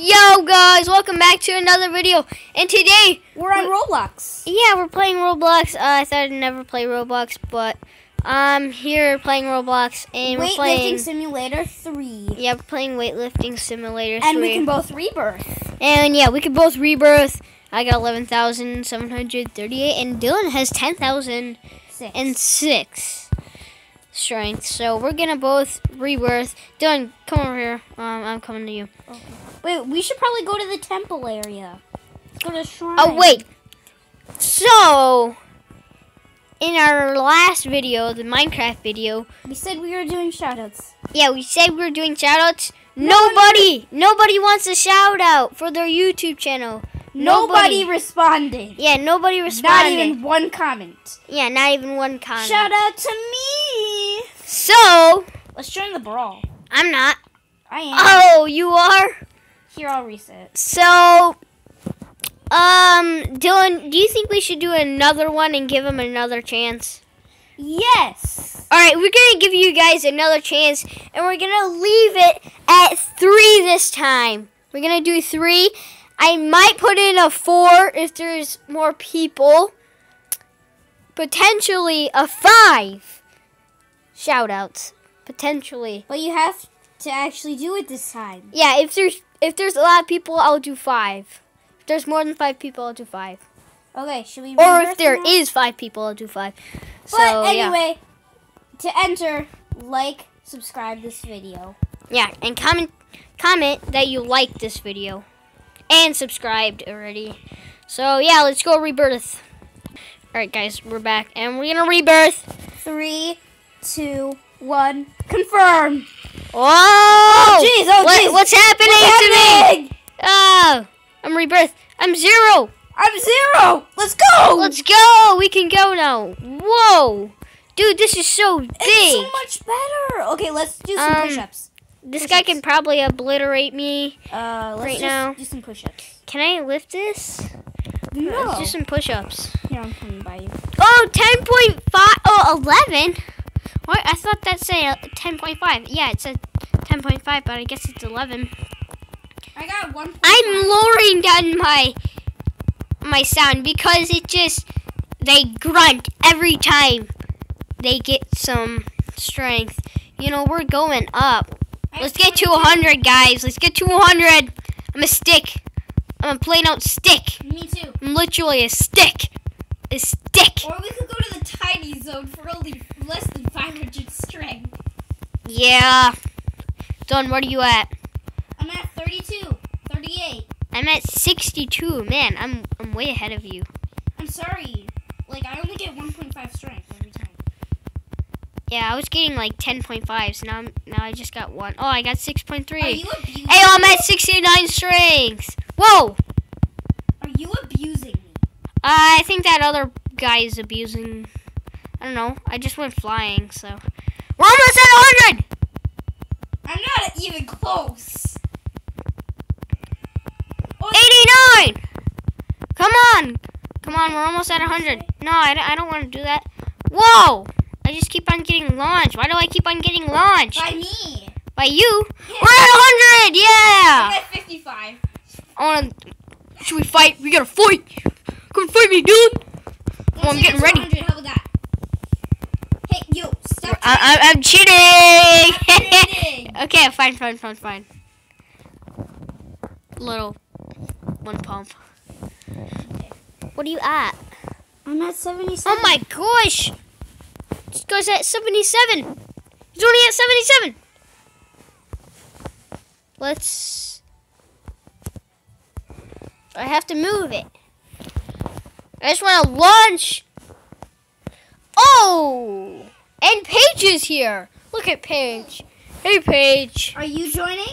Yo guys, welcome back to another video. And today we're on we, Roblox. Yeah, we're playing Roblox. Uh, I thought I'd never play Roblox, but I'm here playing Roblox and we're playing Simulator 3. Yeah, we're playing weightlifting simulator 3. And we can both rebirth. And yeah, we can both rebirth. I got 11,738 and Dylan has 10,006 strength. So we're gonna both rebirth. Dylan, come over here. Um, I'm coming to you. Wait, we should probably go to the temple area. Go to shrine. Oh wait. So in our last video, the Minecraft video, We said we were doing shoutouts. yeah, we said we were doing shoutouts. Nobody, nobody wants a shout out for their YouTube channel. Nobody, nobody, responded. Yeah, nobody Not responded. even one comment. yeah, not even one comment. Shout out to me. So Let's join the brawl. I'm not. I am. Oh, you are. Here, I'll reset. So, um, Dylan, do you think we should do another one and give him another chance? Yes. All right, we're gonna give you guys another chance, and we're gonna leave it at three this time. We're gonna do three. I might put in a four if there's more people. Potentially a five. Shout outs. Potentially. But you have to actually do it this time. Yeah, if there's if there's a lot of people, I'll do five. If there's more than five people, I'll do five. Okay, should we? Or if there now? is five people, I'll do five. But So yeah. anyway, to enter, like, subscribe this video. Yeah, and comment comment that you like this video and subscribed already. So yeah, let's go rebirth. All right, guys, we're back and we're gonna rebirth. Three, two, one, confirm. Whoa! jeez, oh, What- jeez. What's happening What's to me? Oh, I'm rebirth. I'm zero. I'm zero. Let's go. Let's go. We can go now. Whoa, dude, this is so big. It's so much better. Okay, let's do some Um, push-ups. this guy can probably obliterate me. Uh, let's right just now. do some push-ups. Can I lift this? No. Let's do some push-ups. Here, I'm coming by you. Oh, 10.5. Oh, 11. What? I thought that said uh, 10.5. Yeah, it said 10.5, but I guess it's 11. I got one. I'm lowering down my my sound because it just they grunt every time they get some strength. You know, we're going up. Let's get to 100, guys. Let's get to 100. I'm a stick. I'm a plain out stick. Me too. I'm literally a stick. A stick. Or we could go to the tiny zone for only less than 500 strength. Yeah. Don, where are you at? I'm at 32, 38. I'm at 62. Man, I'm I'm way ahead of you. I'm sorry. Like, I only get 1.5 strength every time. Yeah, I was getting like 10.5, so now I'm, now I just got one. Oh, I got 6.3. Are you abusing Hey, I'm at 69 strengths. Whoa! Are you abusing me? Uh, I think that other guy is abusing. I don't know. I just went flying, so we're almost at 100. I'm not even close. Oh, 89. Come on, come on. We're almost at 100. No, I don't, I don't want to do that. Whoa! I just keep on getting launched. Why do I keep on getting launched? By me. By you? Yeah. We're at 100. Yeah. I'm at 55. I want to. Should we fight? We gotta fight. Come fight me, dude. Let's I'm getting ready. 100. How about that? Hey, yo, stop. I, I, I'm cheating. cheating. okay, fine, fine, fine, fine. Little one pump. What are you at? I'm at 77. Oh my gosh! This guy's at 77. He's only at 77. Let's. I have to move it. I just want to launch. Oh! And Paige is here. Look at Paige. Hey, Paige. Are you joining?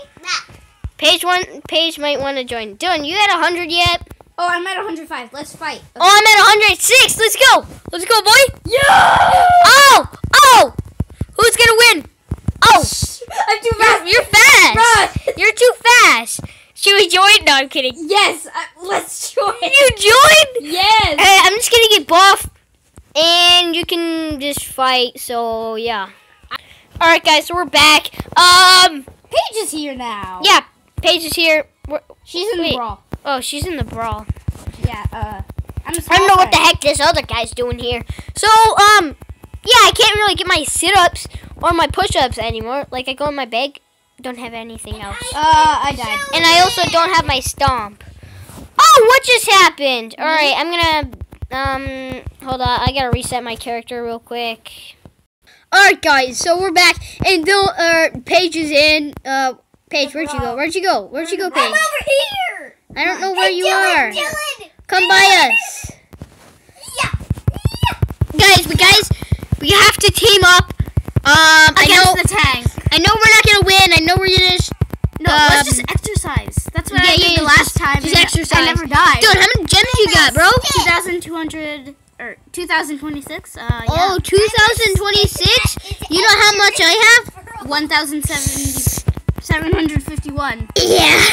Paige one. Paige might want to join. Dylan, you at 100 yet? Oh, I'm at 105. Let's fight. Oh, I'm at 106. Let's go. Let's go, boy. Yeah! Oh! Oh! Who's gonna win? Oh! I'm too You're, fast. you're fast. Run. You're too fast. Should we join? No, I'm kidding. Yes, uh, let's join. You join? Yes. Hey, I'm just gonna get buff, and you can just fight. So yeah. All right, guys. So we're back. Um, Paige is here now. yeah. Paige is here. Where- She's in Wait. the brawl. Oh, she's in the brawl. Yeah. Uh, I'm a I don't know what the heck this other guy's doing here. So, um, yeah, I can't really get my sit-ups or my push-ups anymore. Like, I go in my bag, don't have anything else. Uh, I died. And I also don't have my stomp. Oh, what just happened? All right, I'm gonna, um, hold on. I gotta reset my character real quick. All right, guys. So we're back, and Bill, uh, Paige is in. Uh, Paige, where'd you go? Where'd you go? Where'd you go, Paige? I'm over here. I don't know where you are. Dylan. Come by us. Yeah. guys, we guys, we have to team up. Um, I know, Against the tank. I know we're not gonna win. I know we're gonna. Just, No, Um, let's just exercise. That's what yeah, I did yeah, the last just- time. just exercise. I never died. dude, how many gems you got, bro? 2,200 or 2,026. Uh, yeah. Oh, 2026. You know how much I have? 1,751. Yeah.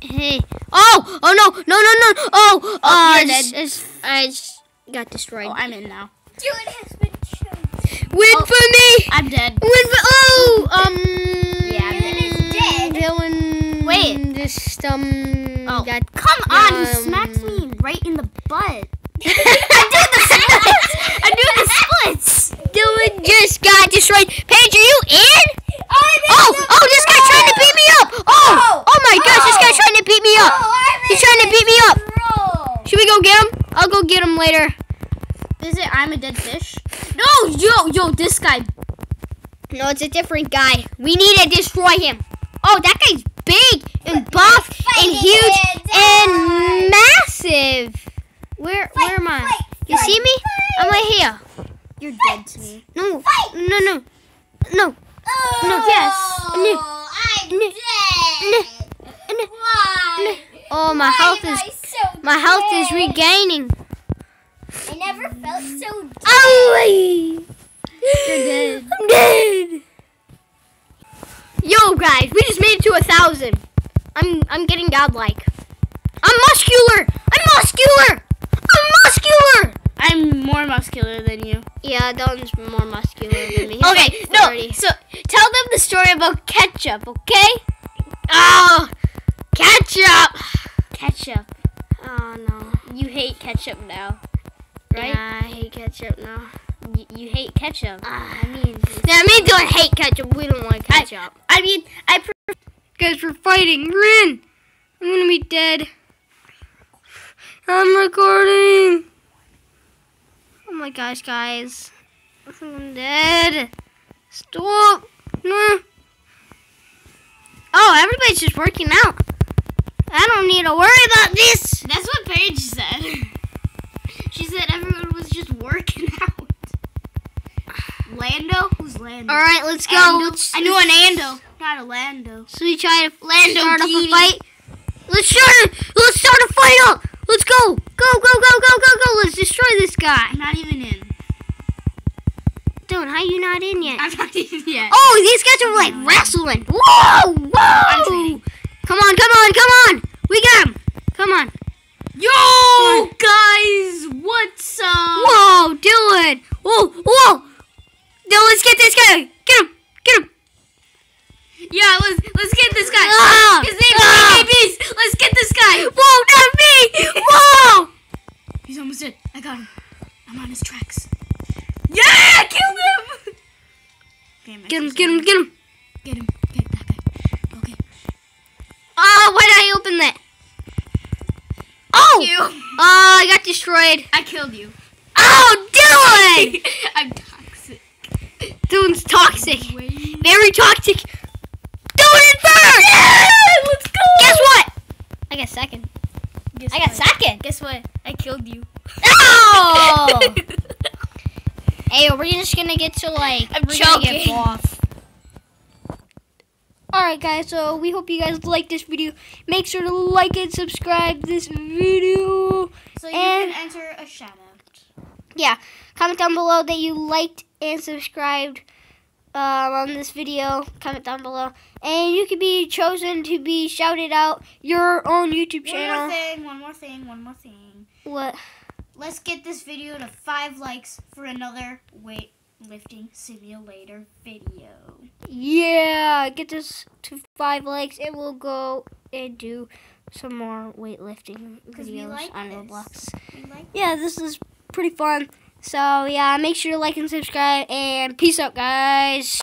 hey. Oh, oh no, no, no, no. Oh, uh, you're it's- it's- I just got destroyed. Oh, I'm in now. Dude, has been shown. Win Oh. for me. I'm dead. Win for oh, um. Wait. Just um. Oh, got come on! He Um, smacks me right in the butt. I'm doing the splits. I'm doing the splits. Dylan just got destroyed. Paige, are you in? Oh, oh, this guy's trying to beat me up. Oh, oh my gosh, this guy's trying to beat me up. He's trying to beat me up. Should we go get him? I'll go get him later. Is it I'm a dead fish? No, yo, yo, this guy. No, it's a different guy. We need to destroy him. Oh, that guy's big and buff and huge and massive. Where, where am I? You see me? I'm right here. You're dead to me. No, no, no, no. No, oh, yes. No. I'm No. dead. No. Why? Oh, my health is my health is regaining. I never felt so dead. Oh, You're dead. I'm dead. Yo, guys, we just made it to a thousand. I'm I'm getting godlike. I'm muscular. I'm muscular. I'm muscular. I'm more muscular than you. Yeah, Dylan's more muscular than me. He's Okay, no. 40. So tell them the story about ketchup, okay? Oh, ketchup. Ketchup. Oh no. You hate ketchup now, right? Yeah, I hate ketchup now. You hate ketchup. Ah. I mean, Yeah, me Dylan hate ketchup. We don't like ketchup. I mean, I. Pre- Guys, we're fighting. We're. I'm gonna be dead. I'm recording. Oh my gosh, guys. I'm dead. Stop. No. Oh, everybody's just working out. I don't need to worry about this. That's what Paige said. She said everyone was just working. Lando? Who's Lando? All right, let's go. Ando? Let's, I knew an Ando, not a Lando. So we try to Lando start up a fight. Let's start. A, let's start a fight up. Let's go. Go go go go go go. Let's destroy this guy. I'm not even in. Dude, how you not in yet? I'm not even yet. Oh, these guys are like wrestling. Whoa, whoa. I'm. Come on, come on, come on. We got him. Come on. Yo, guys, Get him, get him, get him. Get him. Get that guy. Okay. Oh, why did I open that? Oh. You. Oh, I got destroyed. I killed you. Oh, Dylan. I'm toxic. Dylan's toxic. Very toxic. Dylan in third. let's go. Guess what? I got second. Guess I got what? second. Guess what? I killed you. Oh! hey, we're just gonna get to like. I'm we're gonna get choking. off. Alright, guys, so we hope you guys like this video. Make sure to like and subscribe this video. So you And- can enter a shout out. Yeah, comment down below that you liked and subscribed um, on this video. Comment down below. And you can be chosen to be shouted out your own YouTube channel. One more thing, one more thing, one more thing. What? Let's get this video to five likes for another weightlifting simulator video. Yeah, get this to five likes and we'll go and do some more weightlifting videos like on. Roblox. Like Yeah, this is pretty fun. So yeah, make sure to like and subscribe and peace out guys.